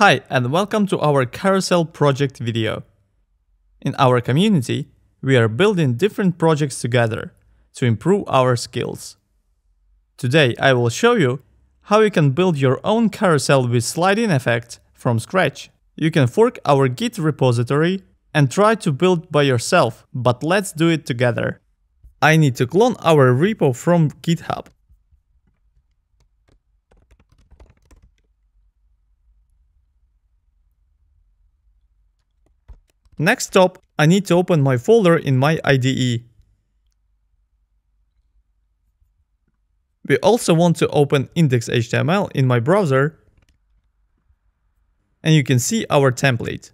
Hi and welcome to our carousel project video. In our community, we are building different projects together to improve our skills. Today I will show you how you can build your own carousel with sliding effect from scratch. You can fork our Git repository and try to build by yourself, but let's do it together. I need to clone our repo from GitHub. Next up, I need to open my folder in my IDE. We also want to open index.html in my browser and you can see our template.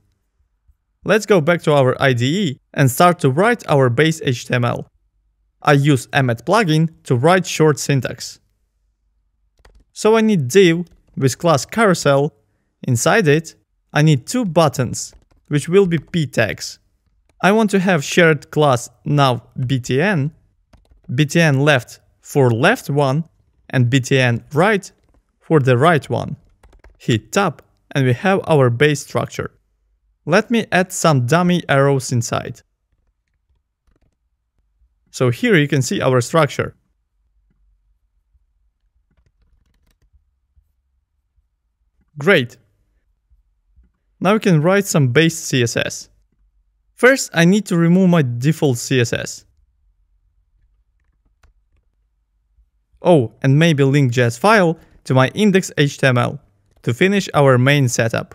Let's go back to our IDE and start to write our base HTML. I use Emmet plugin to write short syntax. So I need div with class carousel. Inside it, I need two buttons which will be p tags. I want to have shared class now btn, btn left for left one, and btn right for the right one. Hit tab and we have our base structure. Let me add some dummy arrows inside. So here you can see our structure. Great, now we can write some base CSS. First, I need to remove my default CSS. Oh, and maybe link JS file to my index.html to finish our main setup.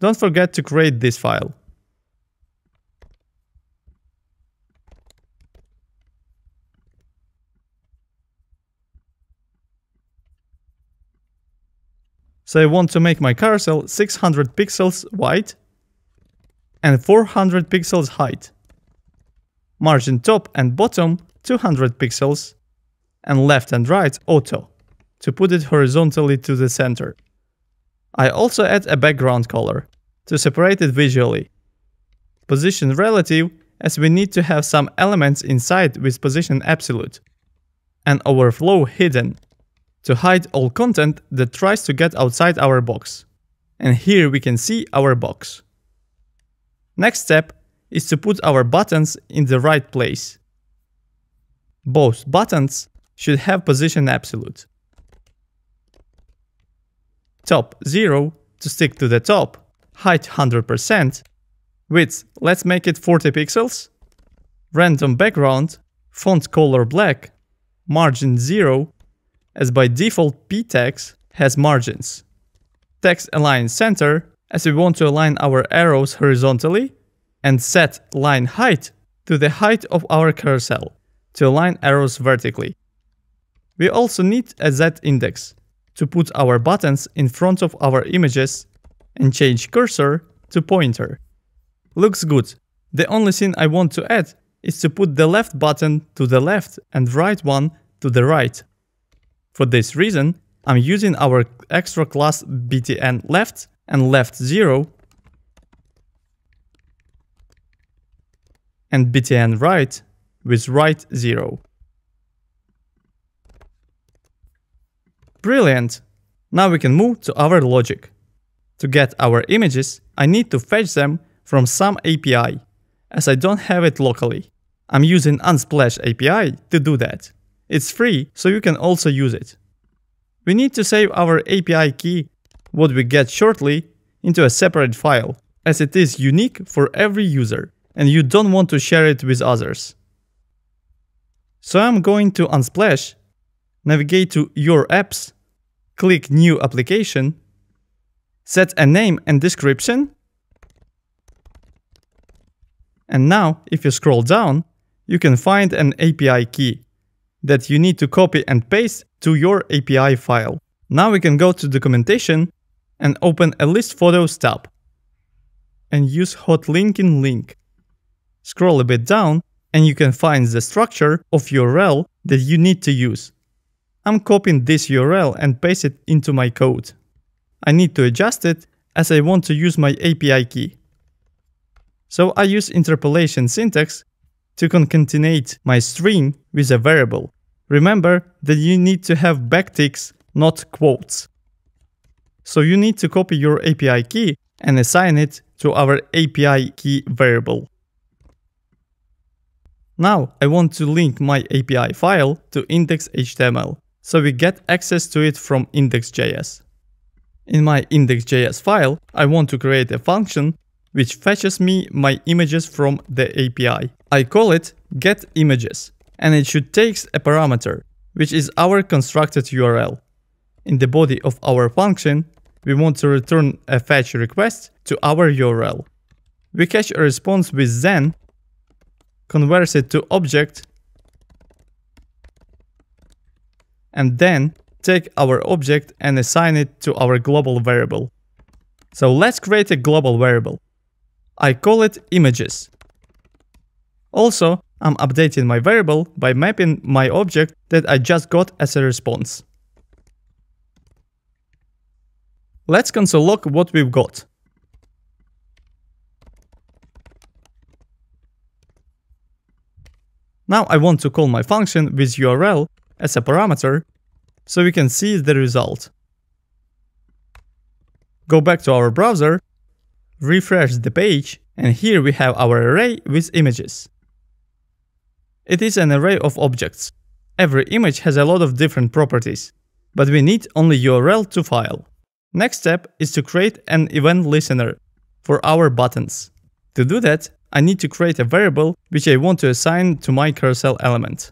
Don't forget to create this file. So I want to make my carousel 600 pixels wide and 400 pixels height. Margin top and bottom 200 pixels and left and right auto to put it horizontally to the center. I also add a background color to separate it visually. Position relative as we need to have some elements inside with position absolute and overflow hidden to hide all content that tries to get outside our box. And here we can see our box. Next step is to put our buttons in the right place. Both buttons should have position absolute. Top 0 to stick to the top, height 100%, width let's make it 40 pixels, random background, font color black, margin 0, as by default p tags has margins. Text align center as we want to align our arrows horizontally and set line height to the height of our carousel to align arrows vertically. We also need a Z index to put our buttons in front of our images and change cursor to pointer. Looks good. The only thing I want to add is to put the left button to the left and right one to the right. For this reason, I'm using our extra class btn left and left 0 and btn right with right 0. Brilliant! Now we can move to our logic. To get our images, I need to fetch them from some API, as I don't have it locally. I'm using Unsplash API to do that. It's free, so you can also use it. We need to save our API key, what we get shortly, into a separate file, as it is unique for every user, and you don't want to share it with others. So I'm going to Unsplash, navigate to Your Apps, click New Application, set a name and description, and now, if you scroll down, you can find an API key that you need to copy and paste to your API file. Now we can go to documentation and open a list photos tab and use hot linking link. Scroll a bit down and you can find the structure of URL that you need to use. I'm copying this URL and paste it into my code. I need to adjust it as I want to use my API key. So I use interpolation syntax to concatenate my string with a variable Remember that you need to have backticks, not quotes. So you need to copy your API key and assign it to our API key variable. Now I want to link my API file to index.html, so we get access to it from index.js. In my index.js file, I want to create a function which fetches me my images from the API. I call it getImages, and it should take a parameter, which is our constructed URL. In the body of our function, we want to return a fetch request to our URL. We catch a response with then, converts it to object, and then take our object and assign it to our global variable. So let's create a global variable. I call it images. Also, I'm updating my variable by mapping my object that I just got as a response. Let's console log what we've got. Now I want to call my function with URL as a parameter so we can see the result. Go back to our browser, refresh the page, and here we have our array with images. It is an array of objects. Every image has a lot of different properties, but we need only URL to file. Next step is to create an event listener for our buttons. To do that, I need to create a variable which I want to assign to my carousel element.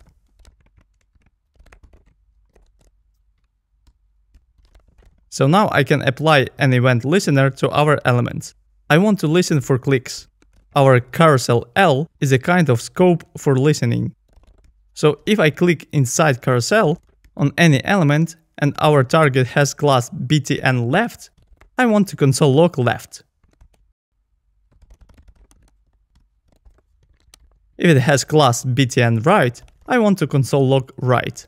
So now I can apply an event listener to our element. I want to listen for clicks. Our carousel L is a kind of scope for listening. So if I click inside carousel on any element and our target has class btn left, I want to console log left. If it has class btn right, I want to console log right.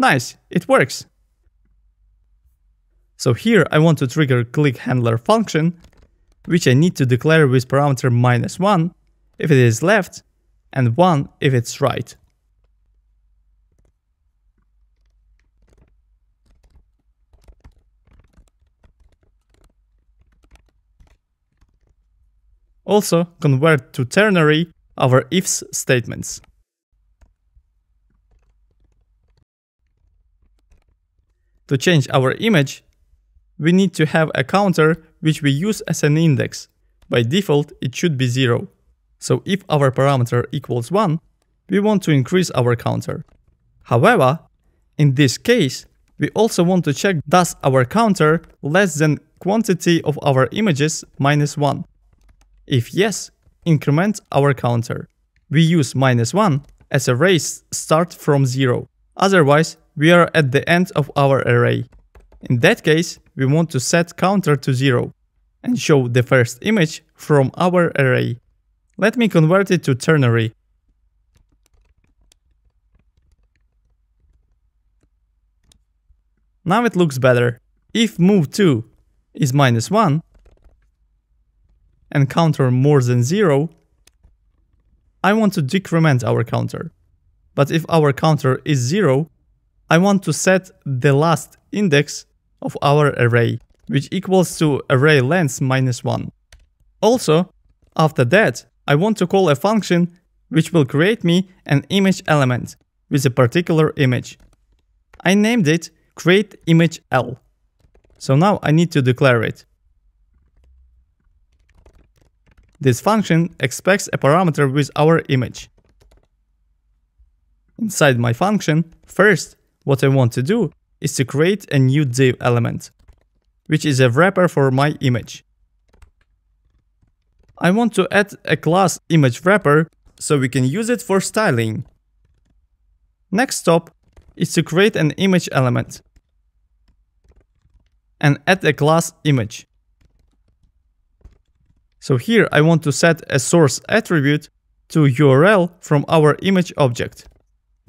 Nice, it works. So here I want to trigger click handler function, which I need to declare with parameter minus 1 if it is left and 1 if it's right. Also convert to ternary our ifs statements. To change our image, we need to have a counter which we use as an index. By default, it should be 0. So if our parameter equals 1, we want to increase our counter. However, in this case, we also want to check does our counter less than quantity of our images minus 1. If yes, increment our counter. We use minus 1 as arrays start from 0. Otherwise, we are at the end of our array. In that case, we want to set counter to 0 and show the first image from our array. Let me convert it to ternary. Now it looks better. If move2 is minus 1 and counter more than 0, I want to decrement our counter. But if our counter is 0, I want to set the last index of our array, which equals to array length minus 1. Also, after that, I want to call a function which will create me an image element with a particular image. I named it createImageL. So now I need to declare it. This function expects a parameter with our image. Inside my function, first what I want to do is to create a new div element, which is a wrapper for my image. I want to add a class image wrapper so we can use it for styling. Next step is to create an image element and add a class image. So here I want to set a source attribute to URL from our image object.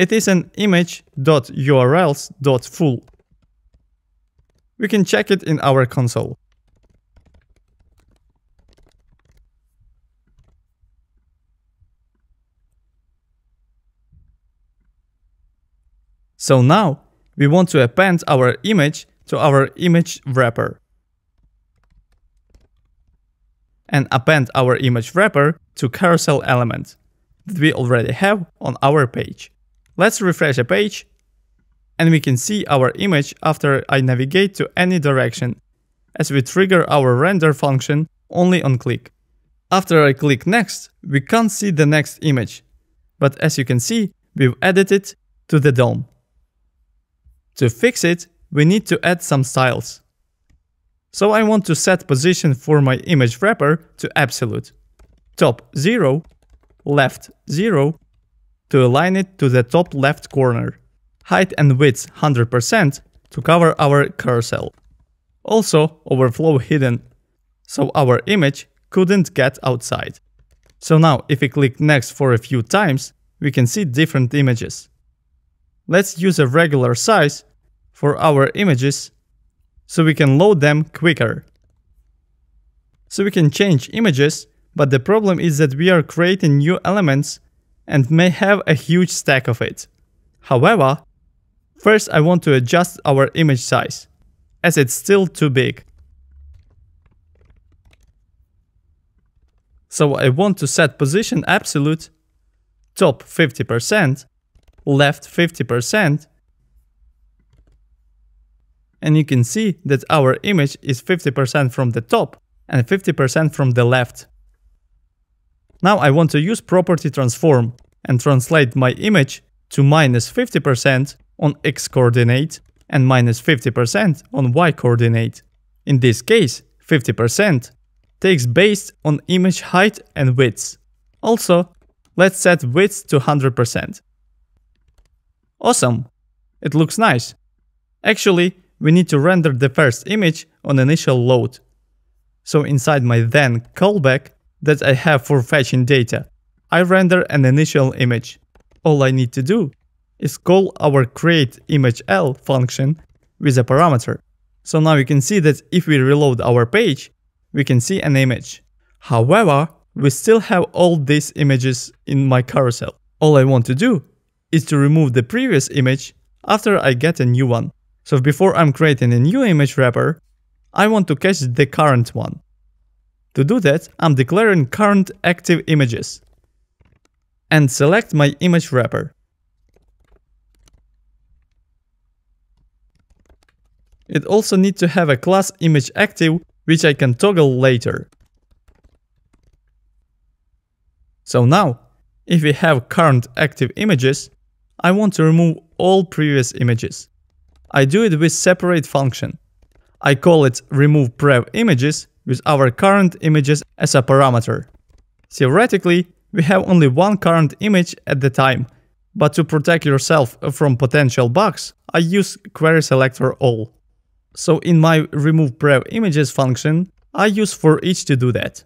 It is an image.urls.full. We can check it in our console. So now we want to append our image to our image wrapper. And append our image wrapper to carousel element that we already have on our page. Let's refresh a page and we can see our image after I navigate to any direction as we trigger our render function only on click. After I click next, we can't see the next image, but as you can see, we've added it to the DOM. To fix it, we need to add some styles. So I want to set position for my image wrapper to absolute. Top 0, left 0, to align it to the top left corner. Height and width 100% to cover our carousel. Also overflow hidden, so our image couldn't get outside. So now if we click next for a few times, we can see different images. Let's use a regular size for our images so we can load them quicker. So we can change images, but the problem is that we are creating new elements and may have a huge stack of it. However, first I want to adjust our image size, as it's still too big. So I want to set position absolute, top 50%, left 50%, and you can see that our image is 50% from the top and 50% from the left. Now I want to use property transform and translate my image to minus 50% on x coordinate and minus 50% on y coordinate. In this case, 50% takes based on image height and width. Also, let's set width to 100%. Awesome! It looks nice. Actually, we need to render the first image on initial load. So inside my then callback that I have for fetching data, I render an initial image. All I need to do is call our createImageL function with a parameter. So now you can see that if we reload our page, we can see an image. However, we still have all these images in my carousel. All I want to do is to remove the previous image after I get a new one. So before I'm creating a new image wrapper, I want to catch the current one. To do that, I'm declaring current active images and select my image wrapper. It also needs to have a class image active which I can toggle later. So now, if we have current active images, I want to remove all previous images. I do it with separate function. I call it remove prev images with our current images as a parameter. Theoretically, we have only one current image at the time, but to protect yourself from potential bugs, I use query selector all. So in my remove prev images function, I use for each to do that.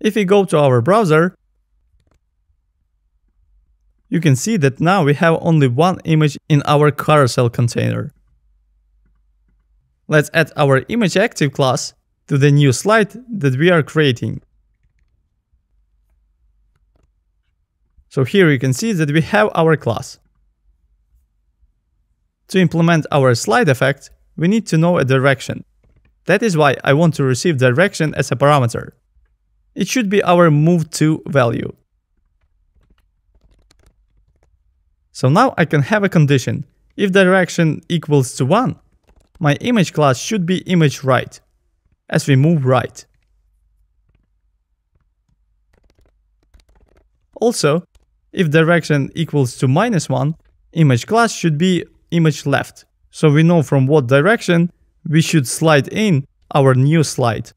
If we go to our browser, you can see that now we have only one image in our carousel container. Let's add our image active class to the new slide that we are creating. So here you can see that we have our class. To implement our slide effect, we need to know a direction. That is why I want to receive direction as a parameter. It should be our move to value. So now I can have a condition. If direction equals to 1, my image class should be image right, as we move right. Also, if direction equals to minus 1, image class should be image left. So we know from what direction we should slide in our new slide.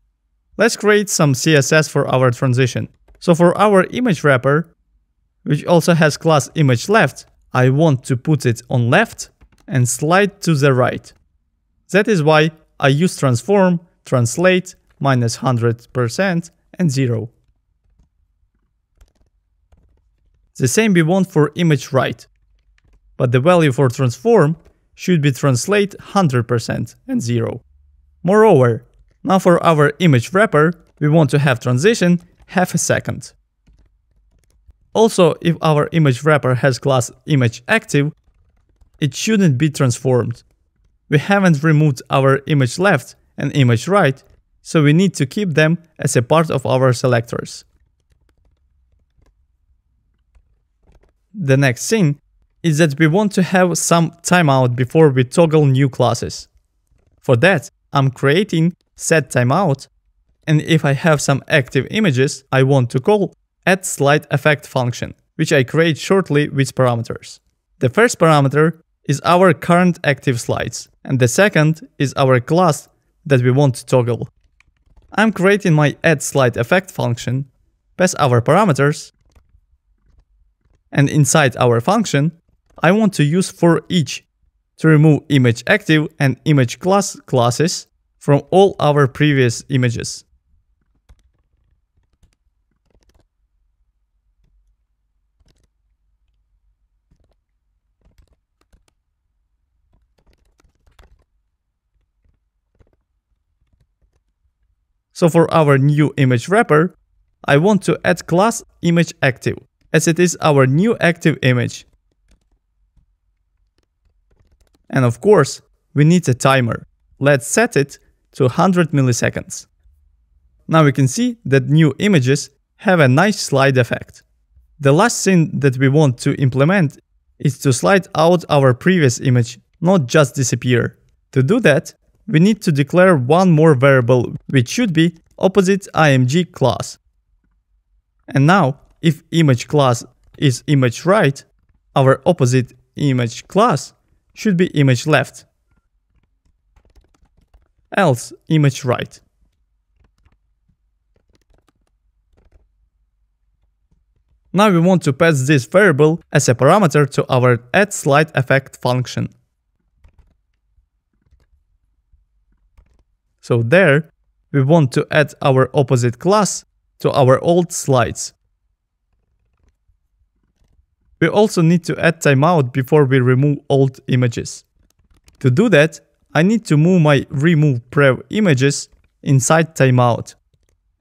Let's create some CSS for our transition. So for our image wrapper, which also has class image left, I want to put it on left and slide to the right. That is why I use transform, translate, minus 100% and 0. The same we want for image right. But the value for transform should be translate 100% and 0. Moreover, now for our image wrapper, we want to have transition half a second. Also, if our image wrapper has class image active, it shouldn't be transformed. We haven't removed our image left and image right, so we need to keep them as a part of our selectors. The next thing is that we want to have some timeout before we toggle new classes. For that, I'm creating set timeout, and if I have some active images, I want to call add slide effect function, which I create shortly with parameters. The first parameter is our current active slides, and the second is our class that we want to toggle. I'm creating my add slide effect function, pass our parameters, and inside our function, I want to use for each to remove image active and image class classes from all our previous images. So for our new image wrapper, I want to add class image active as it is our new active image. And of course, we need a timer. Let's set it to 100 milliseconds. Now we can see that new images have a nice slide effect. The last thing that we want to implement is to slide out our previous image, not just disappear. To do that, we need to declare one more variable, which should be opposite img class. And now, if image class is image right, our opposite image class should be image left. Else image right. Now we want to pass this variable as a parameter to our add slide effect function. So there, we want to add our opposite class to our old slides. We also need to add timeout before we remove old images. To do that, I need to move my remove prev images inside timeout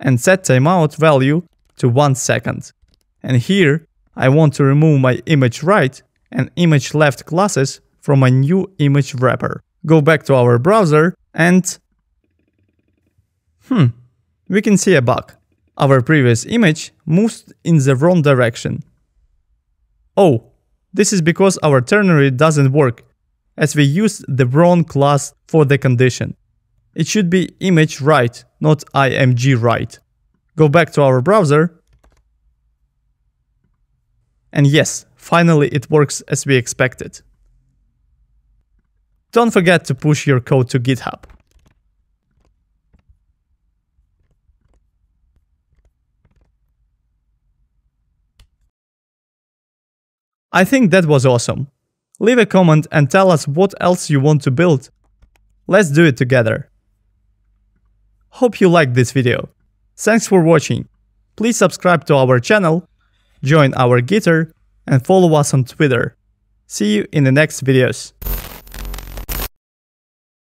and set timeout value to 1 second. And here, I want to remove my image right and image left classes from my new image wrapper. Go back to our browser and Hmm, we can see a bug. Our previous image moves in the wrong direction. Oh, this is because our ternary doesn't work, as we used the wrong class for the condition. It should be image right, not img right. Go back to our browser. And yes, finally it works as we expected. Don't forget to push your code to GitHub. I think that was awesome. Leave a comment and tell us what else you want to build. Let's do it together. Hope you liked this video. Thanks for watching. Please subscribe to our channel, join our Gitter, and follow us on Twitter. See you in the next videos.